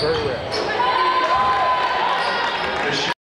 Very rare.